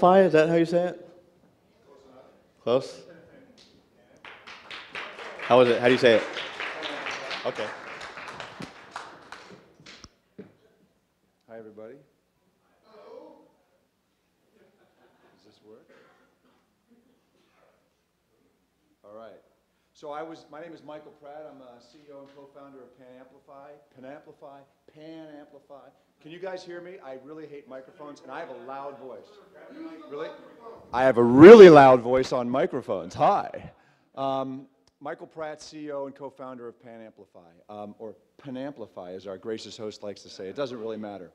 Fire, is that how you say it? Close? How was it? How do you say it? Okay. Hi, everybody. Does this work? All right. So I was, my name is Michael Pratt. I'm a CEO and co-founder of Pan Amplify. Pan Amplify? Pan Amplify. Can you guys hear me? I really hate microphones, and I have a loud voice. Really? I have a really loud voice on microphones. Hi. Um, Michael Pratt, CEO and co-founder of Panamplify, um, or Pan Amplify, as our gracious host likes to say. It doesn't really matter.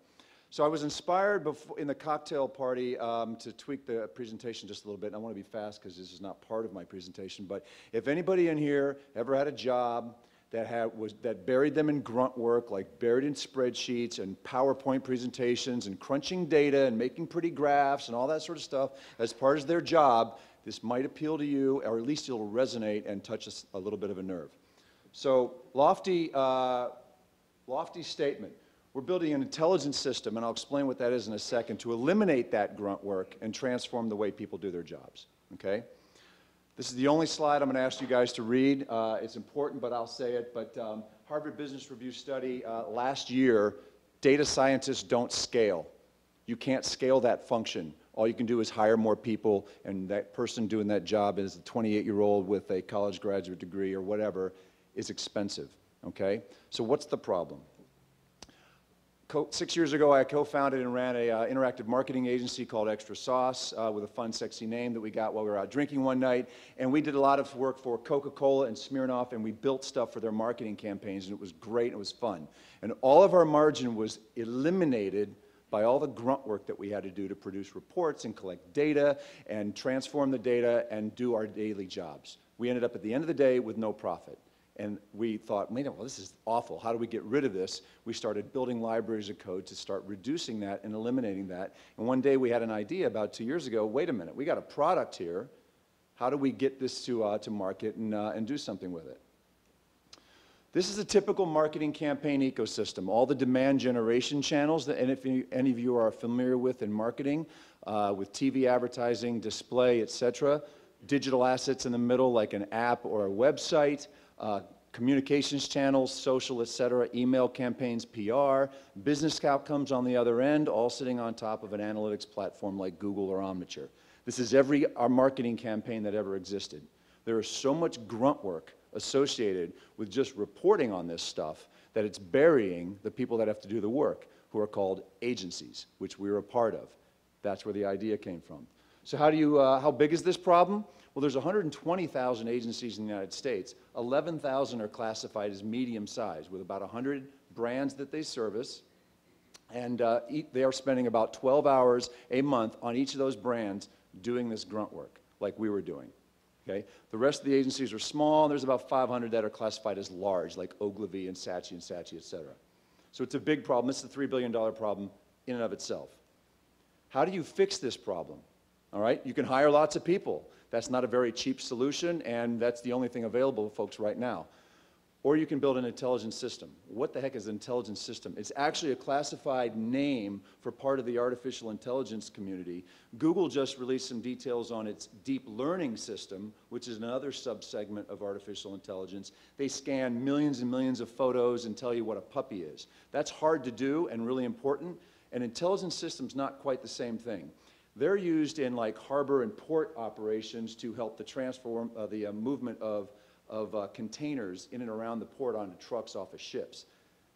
So I was inspired before, in the cocktail party um, to tweak the presentation just a little bit. And I want to be fast because this is not part of my presentation. But if anybody in here ever had a job that, had, was, that buried them in grunt work, like buried in spreadsheets and PowerPoint presentations and crunching data and making pretty graphs and all that sort of stuff as part of their job, this might appeal to you, or at least it'll resonate and touch a, a little bit of a nerve. So lofty, uh, lofty statement. We're building an intelligence system, and I'll explain what that is in a second, to eliminate that grunt work and transform the way people do their jobs, okay? This is the only slide I'm going to ask you guys to read. Uh, it's important, but I'll say it. But um, Harvard Business Review study uh, last year, data scientists don't scale. You can't scale that function. All you can do is hire more people, and that person doing that job is a 28-year-old with a college graduate degree or whatever is expensive, okay? So what's the problem? Co six years ago, I co-founded and ran an uh, interactive marketing agency called Extra Sauce uh, with a fun, sexy name that we got while we were out drinking one night. And we did a lot of work for Coca-Cola and Smirnoff, and we built stuff for their marketing campaigns, and it was great, and it was fun. And all of our margin was eliminated by all the grunt work that we had to do to produce reports and collect data and transform the data and do our daily jobs. We ended up at the end of the day with no profit. And we thought, wait, a minute, well, this is awful. How do we get rid of this? We started building libraries of code to start reducing that and eliminating that. And one day we had an idea about two years ago, wait a minute, we got a product here. How do we get this to, uh, to market and, uh, and do something with it? This is a typical marketing campaign ecosystem. All the demand generation channels that if any of you are familiar with in marketing, uh, with TV advertising, display, et cetera, digital assets in the middle like an app or a website, uh, communications channels, social, et cetera, email campaigns, PR, business outcomes on the other end, all sitting on top of an analytics platform like Google or Omniture. This is every our marketing campaign that ever existed. There is so much grunt work associated with just reporting on this stuff that it's burying the people that have to do the work, who are called agencies, which we're a part of. That's where the idea came from. So how, do you, uh, how big is this problem? Well, there's 120,000 agencies in the United States. 11,000 are classified as medium sized with about 100 brands that they service. And uh, they are spending about 12 hours a month on each of those brands doing this grunt work like we were doing. Okay? The rest of the agencies are small. There's about 500 that are classified as large, like Ogilvy and Saatchi and Saatchi, et cetera. So it's a big problem. It's a $3 billion problem in and of itself. How do you fix this problem? All right, you can hire lots of people. That's not a very cheap solution, and that's the only thing available to folks right now. Or you can build an intelligence system. What the heck is an intelligence system? It's actually a classified name for part of the artificial intelligence community. Google just released some details on its deep learning system, which is another subsegment of artificial intelligence. They scan millions and millions of photos and tell you what a puppy is. That's hard to do and really important. An intelligence system's not quite the same thing. They're used in like harbor and port operations to help the transform, uh, the uh, movement of, of uh, containers in and around the port onto trucks off of ships.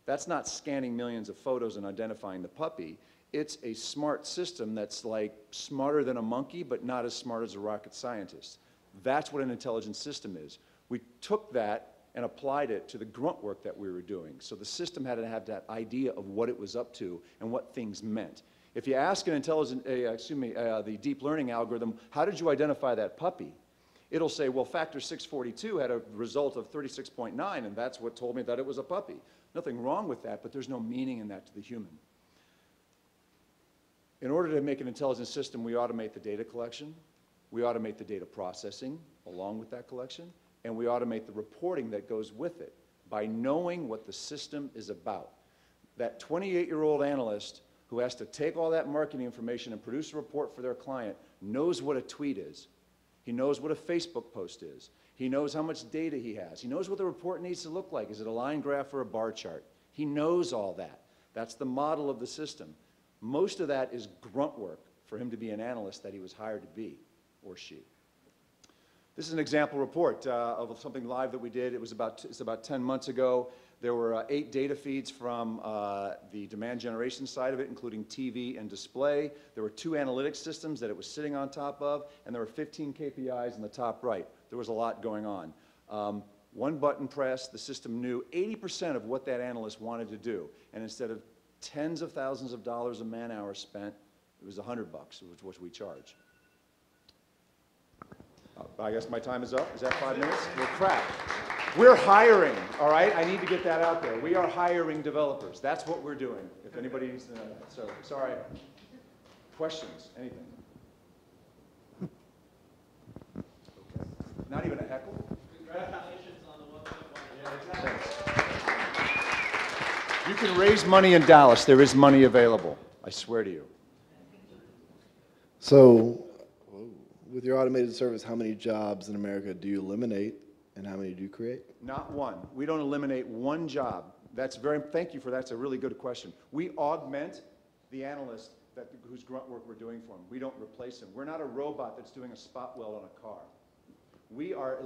That's not scanning millions of photos and identifying the puppy. It's a smart system that's like smarter than a monkey, but not as smart as a rocket scientist. That's what an intelligent system is. We took that and applied it to the grunt work that we were doing. So the system had to have that idea of what it was up to and what things meant. If you ask an intelligent, uh, excuse me, uh, the deep learning algorithm, how did you identify that puppy? It'll say, well, factor 642 had a result of 36.9, and that's what told me that it was a puppy. Nothing wrong with that, but there's no meaning in that to the human. In order to make an intelligent system, we automate the data collection, we automate the data processing along with that collection, and we automate the reporting that goes with it by knowing what the system is about. That 28-year-old analyst who has to take all that marketing information and produce a report for their client knows what a tweet is. He knows what a Facebook post is. He knows how much data he has. He knows what the report needs to look like. Is it a line graph or a bar chart? He knows all that. That's the model of the system. Most of that is grunt work for him to be an analyst that he was hired to be, or she. This is an example report uh, of something live that we did. It was about, it's about 10 months ago. There were uh, eight data feeds from uh, the demand generation side of it, including TV and display. There were two analytics systems that it was sitting on top of, and there were 15 KPIs in the top right. There was a lot going on. Um, one button press, the system knew 80% of what that analyst wanted to do. And instead of tens of thousands of dollars a man hour spent, it was 100 bucks, which was we charge. Uh, I guess my time is up. Is that five minutes? Well, crap. We're hiring, all right? I need to get that out there. We are hiring developers. That's what we're doing, if anybody needs to know that. So, sorry. Questions, anything? Okay. Not even a heckle? Congratulations on the 1.1. Thanks. You can raise money in Dallas. There is money available. I swear to you. So, with your automated service, how many jobs in America do you eliminate and how many do you create? Not one. We don't eliminate one job. That's very, thank you for that. That's a really good question. We augment the analyst that, whose grunt work we're doing for him. We don't replace him. We're not a robot that's doing a spot weld on a car. We are,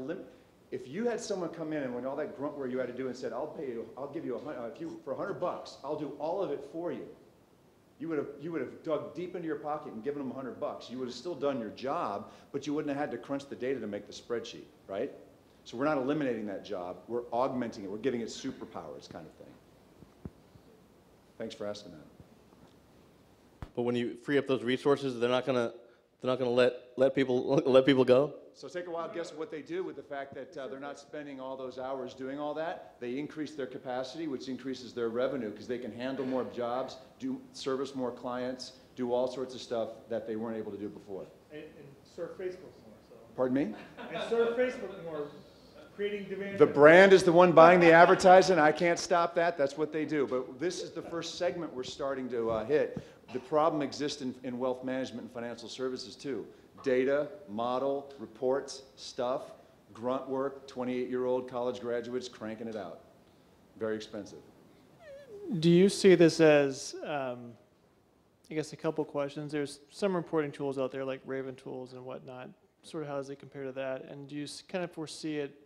if you had someone come in and when all that grunt work you had to do and said, I'll pay you, I'll give you a hundred, uh, if you, for a hundred bucks, I'll do all of it for you. You would have, you would have dug deep into your pocket and given them a hundred bucks. You would have still done your job, but you wouldn't have had to crunch the data to make the spreadsheet, right? So we're not eliminating that job, we're augmenting it, we're giving it superpowers kind of thing. Thanks for asking that. But when you free up those resources, they're not gonna, they're not gonna let, let people, let people go? So take a wild guess at what they do with the fact that uh, they're not spending all those hours doing all that. They increase their capacity, which increases their revenue because they can handle more jobs, do, service more clients, do all sorts of stuff that they weren't able to do before. And, and surf Facebook more, so. Pardon me? And surf Facebook more, creating demand. The brand is the one buying the advertising. I can't stop that. That's what they do. But this is the first segment we're starting to uh, hit. The problem exists in, in wealth management and financial services too. Data, model, reports, stuff, grunt work, 28-year-old college graduates cranking it out. Very expensive. Do you see this as, um, I guess, a couple questions? There's some reporting tools out there like Raven Tools and whatnot. Sort of how does it compare to that? And do you kind of foresee it?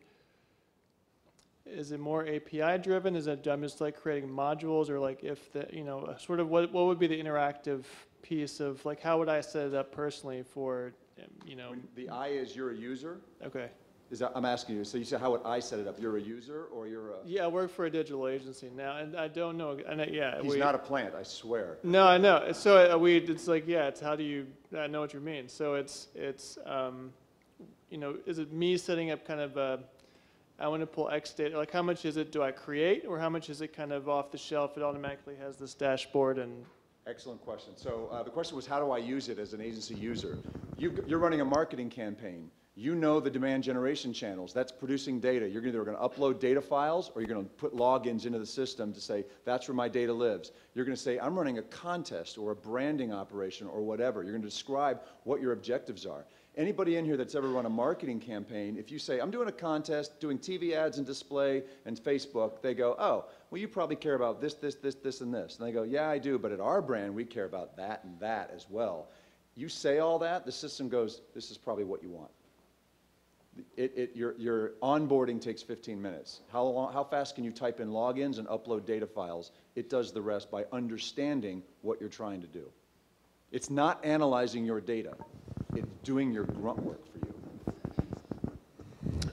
Is it more API driven? Is it done just like creating modules or like if the, you know, sort of what, what would be the interactive piece of like how would I set it up personally for, um, you know, When the I is you're a user, okay. is that, I'm asking you, so you said how would I set it up? You're a user or you're a, Yeah, I work for a digital agency now, and I don't know. And I, yeah, he's we, not a plant, I swear. No, I know. So uh, we, it's like, yeah, it's how do you? I know what you mean. So it's, it's, um, you know, is it me setting up kind of a? I want to pull X data. Like, how much is it? Do I create, or how much is it kind of off the shelf? It automatically has this dashboard and. Excellent question. So uh, the question was, how do I use it as an agency user? You, you're running a marketing campaign. You know the demand generation channels. That's producing data. You're either going to upload data files or you're going to put logins into the system to say, that's where my data lives. You're going to say, I'm running a contest or a branding operation or whatever. You're going to describe what your objectives are. Anybody in here that's ever run a marketing campaign, if you say, I'm doing a contest, doing TV ads and display and Facebook, they go, oh, well, you probably care about this, this, this, this, and this. And they go, yeah, I do, but at our brand, we care about that and that as well. You say all that, the system goes, this is probably what you want. It, it, your, your onboarding takes 15 minutes. How, long, how fast can you type in logins and upload data files? It does the rest by understanding what you're trying to do. It's not analyzing your data. Doing your grunt work for you.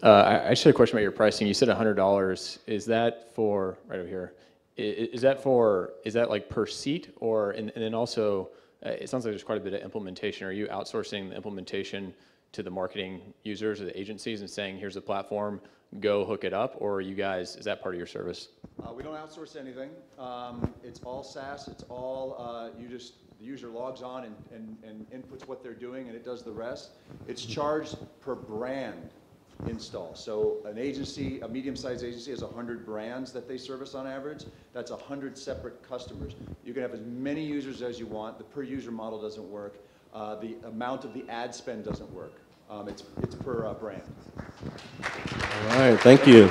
Uh, I I just had a question about your pricing. You said $100. Is that for, right over here, i- i- is that for, is that like per seat? Or, and and then also, uh, it sounds like there's quite a bit of implementation. Are you outsourcing the implementation to the marketing users or the agencies and saying, here's the platform, go hook it up? Or are you guys, is that part of your service? Uh, we don't outsource anything. Um, it's all SaaS. It's all, uh, you just, the user logs on and, and, and inputs what they're doing and it does the rest. It's charged per brand. install. So an agency, a medium-sized agency has 100 brands that they service on average. That's 100 separate customers. You can have as many users as you want. The per-user model doesn't work. Uh, The amount of the ad spend doesn't work. Um, It's, it's per uh, brand. All right, thank you.